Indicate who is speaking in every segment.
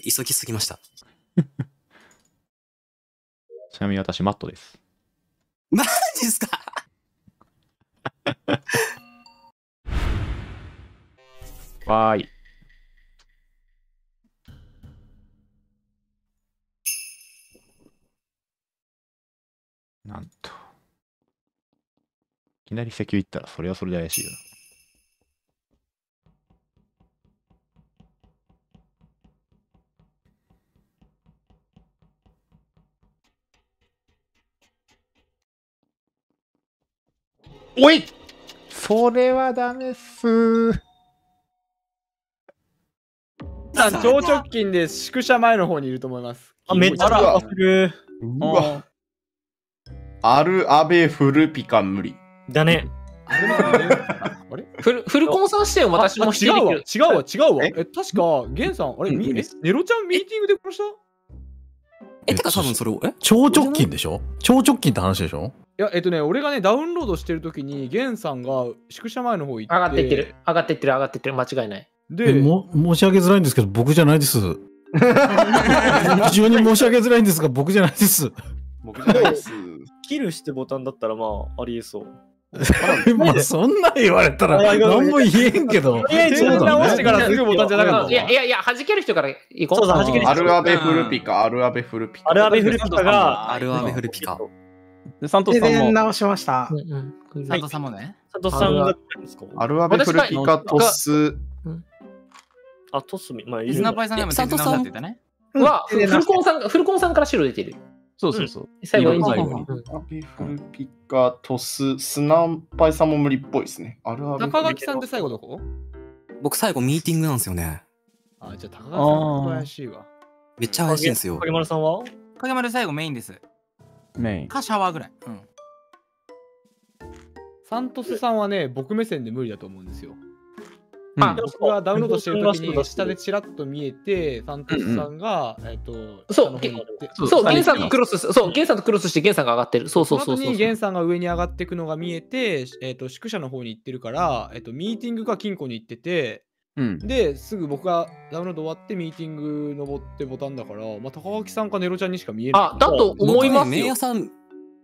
Speaker 1: 急ぎすぎました。
Speaker 2: ちなみに私、マットです。
Speaker 1: マジですか？
Speaker 2: わーい。なんと。いきなり石油行ったら、それはそれで怪しいよな。おい。それはダメっす。ー。
Speaker 3: さん超直近で宿舎前の方にいると思います。
Speaker 4: あ、めっちゃ
Speaker 5: あ
Speaker 4: る。
Speaker 5: うわ。アルアベフルピカ無理。
Speaker 4: だね。
Speaker 3: あれ？
Speaker 6: フルフルコンさん視点を私も
Speaker 3: あ違うわ、違うわ、違うわ。
Speaker 5: え？
Speaker 3: え、確か、ゲンさん、あれ、みえ？ネロちゃんミーティングで殺した？い
Speaker 1: え、てか多分それを、え？
Speaker 7: 超直近でしょ？超直近って話でしょ？
Speaker 3: や、えっとね、俺がね、ダウンロードしてるときに、ゲンさんが宿舎前の方行って、
Speaker 6: 上がっていってる。上がっていってる、上がっていってる。間違いない。
Speaker 7: え
Speaker 3: で、
Speaker 7: も申し上げづらいんですけど僕じゃないです 非常に申し上げづらいんですが僕じゃないです
Speaker 5: 僕じゃないです。
Speaker 4: キルしてボタンだったらまあ、ありえそう。
Speaker 7: まあそんな言われたら何も言えんけど
Speaker 4: え
Speaker 3: 手を直してからすぐボタンじゃなかった
Speaker 6: いやいやいや、弾ける人から行こう。
Speaker 4: そうそう弾ける人
Speaker 5: アルアベフルピカ、アルアベフルピカ。
Speaker 4: アルアベフルピカが、
Speaker 1: アルアベフルピカ。
Speaker 8: で、サントスさんも、
Speaker 9: 直しました
Speaker 6: う。んうん
Speaker 8: サントスさんもね。
Speaker 4: 佐藤さんが
Speaker 5: アルアベフルピカトス。
Speaker 4: あ、トスミ、まあ、い
Speaker 8: リズナパイさんが今手伝うんだって言ったね。
Speaker 6: は、フルコンさん、フルコンさんから白出てる。
Speaker 8: そうそうそう。
Speaker 6: 最後エンジン
Speaker 8: 最後
Speaker 6: うん
Speaker 5: アルアベフルピカトス。スナンパイさんも無理っぽいですね。アルアベフ
Speaker 3: 高
Speaker 5: ル
Speaker 3: 垣さんって最後どこ
Speaker 1: 僕最後ミーティングなんですよね。
Speaker 3: あ、じゃあ高垣さんの怪しいわ。
Speaker 1: めっちゃ怪しいんですよ。
Speaker 4: 影丸さんは？
Speaker 8: 影丸最後メインです。メイン。かシャワーぐらい。うん。
Speaker 3: サントスさんはね、僕目線で無理だと思うんですよ。
Speaker 6: あ
Speaker 3: 僕がダウンロードしてる時に
Speaker 4: そう
Speaker 3: 下でチラッと見えて、サントスさんが、えっと、
Speaker 6: そう
Speaker 3: 下の方に行って
Speaker 6: そう、ゲンさんとクロス、そう、ゲンさんとクロスしてゲンさんが上がってる。そうそうそうそう。
Speaker 3: ゲンさんが上に上がっていくのが見えて、えっと宿舎の方に行ってるから、えっとミーティングか金庫に行ってて、
Speaker 8: うん。
Speaker 3: ですぐ僕がダウンロード終わってミーティング登ってボタンだから、まあ、高垣さんかネロちゃんにしか見えない。
Speaker 6: あ、だと思いますよ
Speaker 1: 僕ねメイヤ。さん、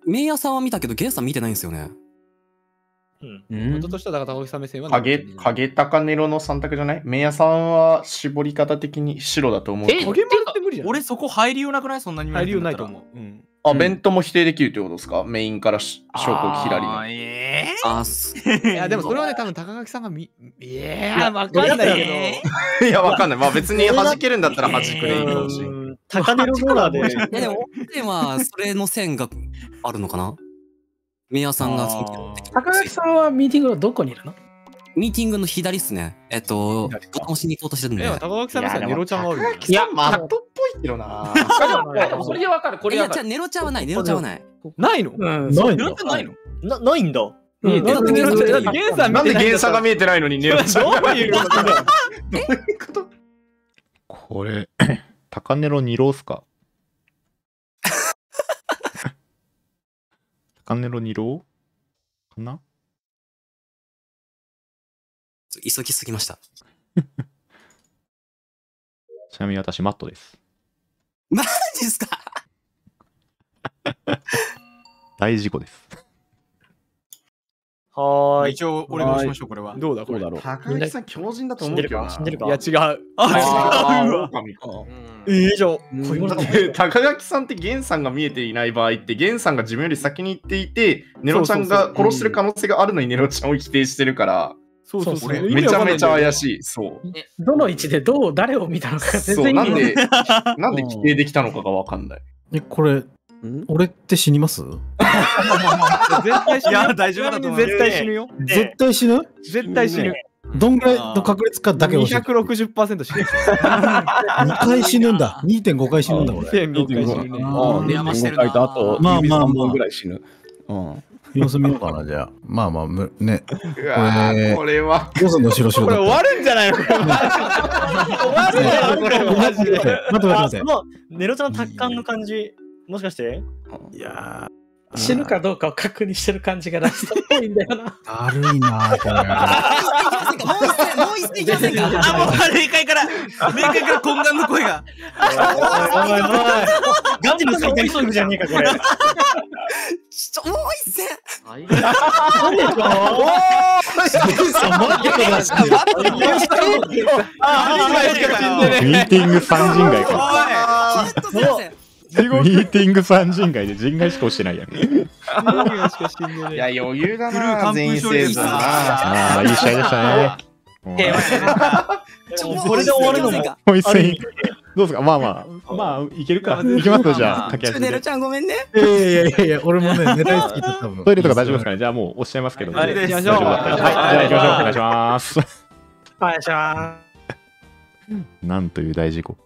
Speaker 1: メイヤさんは見たけど、ゲンさん見てないんですよね。
Speaker 4: うん。
Speaker 8: うん
Speaker 3: だとしたら高垣さん目線は
Speaker 5: 影影高ネロの三択じゃない？メイヤさんは絞り方的に白だと思うけ
Speaker 6: え
Speaker 5: ど。
Speaker 3: 影丸って無理じゃん。
Speaker 8: 俺そこ入りようなくない？そんなに
Speaker 3: 入りようないと思う。うん。
Speaker 5: あ、ベントも否定できるってことですか？メインからし証拠左
Speaker 8: あー
Speaker 5: の。
Speaker 8: え
Speaker 1: あーす
Speaker 3: いや、でもそれはね、多分高垣さんが見、いやー、わかんないけど。
Speaker 5: いや、わかんない。まあ別に弾けるんだったら弾くでいいかもしれない。
Speaker 4: うん高ネロローラーで。
Speaker 1: いやでも、では、それの線があるのかな？メイヤさんが
Speaker 9: 高垣さんはミーティングのどこにいるの？
Speaker 1: ミーティングの左っすね。えっと、押しに行こうとしてるんで
Speaker 3: い。や、高垣さん目線はネロちゃんがあるよ。
Speaker 6: いや、
Speaker 5: マットっぽいけどな。
Speaker 6: でもこれでわかる、こ
Speaker 1: いや、じゃ。ネロちゃんはない、ネロちゃんはない。
Speaker 3: ないの？
Speaker 9: うん。
Speaker 7: ない
Speaker 8: ネないの？
Speaker 4: な、ないんだ。
Speaker 3: いや
Speaker 1: だって
Speaker 3: ネロちゃんだってゲンさん
Speaker 5: なんで原
Speaker 3: さ
Speaker 5: 差が見えてないのにネロちゃん。
Speaker 3: どういうこと？だよ
Speaker 2: これ、高ネロ2ロースか？高ネロ2ローかな？
Speaker 1: 急ぎすぎました。
Speaker 2: ちなみに私、マットです。
Speaker 1: マジですか？
Speaker 2: 大事故です。
Speaker 4: はーい。
Speaker 8: 一応、俺が押しましょう、これは。
Speaker 3: どうだこれ。
Speaker 8: どうだろう
Speaker 5: 高木さん強靭だと
Speaker 4: 死んでる
Speaker 5: 思うけどな。
Speaker 4: か死んでるか？
Speaker 3: いや、違う。
Speaker 5: あー
Speaker 8: うわ
Speaker 5: 狼か
Speaker 4: えー、じゃあ、小
Speaker 5: だっ
Speaker 4: ん
Speaker 5: て高垣さんって源さんが見えていない場合って源さんが自分より先に行っていてネロちゃんが殺してる可能性があるのにネロちゃんを否定してるから
Speaker 3: そうそうそう。
Speaker 8: 俺
Speaker 5: めちゃめちゃ怪
Speaker 3: い。
Speaker 5: しい。そう。
Speaker 9: どの位置でどう、誰を見たのか全
Speaker 5: そう。
Speaker 9: 然意味
Speaker 5: なんで なんで規定できたのかがわかんない。
Speaker 7: えこれ俺って死にます？
Speaker 3: 絶対死ぬよ。
Speaker 8: いや大丈夫だと思う。
Speaker 3: 絶対死ぬよ。
Speaker 7: 絶対死ぬ？
Speaker 3: 絶対死ぬ。
Speaker 7: どんぐらいの確率かだけ教えて。
Speaker 3: 260%死ぬ。
Speaker 7: 2回死ぬんだ。2.5回死ぬんだこれ。
Speaker 3: 2.5回死ぬね。
Speaker 8: あー電話してるな。
Speaker 10: 回とあと、
Speaker 7: まあまあまあ。
Speaker 10: ぐらい死ぬ。うん。
Speaker 7: 様子見ようかなじゃあ。まあまあむね。
Speaker 5: うわーこれは
Speaker 7: どうすんの白白
Speaker 3: これ 終わるんじゃないの？これマジで終わるんじゃないの？これマジで。
Speaker 7: 待って待って。
Speaker 4: あ、
Speaker 7: 待って。
Speaker 4: そのネロちゃんの達観の感じ、もしかして。
Speaker 7: いや
Speaker 9: 死ぬかどうかを確認してる感じがラストっぽいんだよな。
Speaker 7: だるいな、これ。
Speaker 1: もう一戦、もう一戦いきませんか
Speaker 8: あ、もう霊界から、霊界から懇願の声が。
Speaker 4: おいおいおい。ガチの最大ソングじゃねえか、これ。
Speaker 1: ちょもう一戦
Speaker 4: なんでし
Speaker 2: ミーティング三人街か。
Speaker 1: ほんとすいません。
Speaker 2: ミーティング三人街で人外しか押してないやん。
Speaker 5: いや、余裕だな、
Speaker 8: クルー完
Speaker 5: 全員
Speaker 8: 封勝利
Speaker 5: セーブだな。
Speaker 2: ああ、いい試合でしたね。
Speaker 4: 平和だ
Speaker 1: ちょ
Speaker 4: もうこれで終わるのも
Speaker 1: もう一戦
Speaker 2: どうですか？まあまあ、まあ、いけるか。いきますじゃあ、駆け足で。
Speaker 1: ちゃんごめんね。
Speaker 7: いやいやいやいや、俺もね、狙いすぎて多分。
Speaker 2: トイレとか大丈夫ですかね？じゃあもう押しちゃいますけど。
Speaker 3: はい
Speaker 2: 大
Speaker 3: 行きましょう
Speaker 2: 丈夫だったら。はい、じゃあ行きましょう。お願いします。
Speaker 9: お願いします。
Speaker 2: なんという大事故。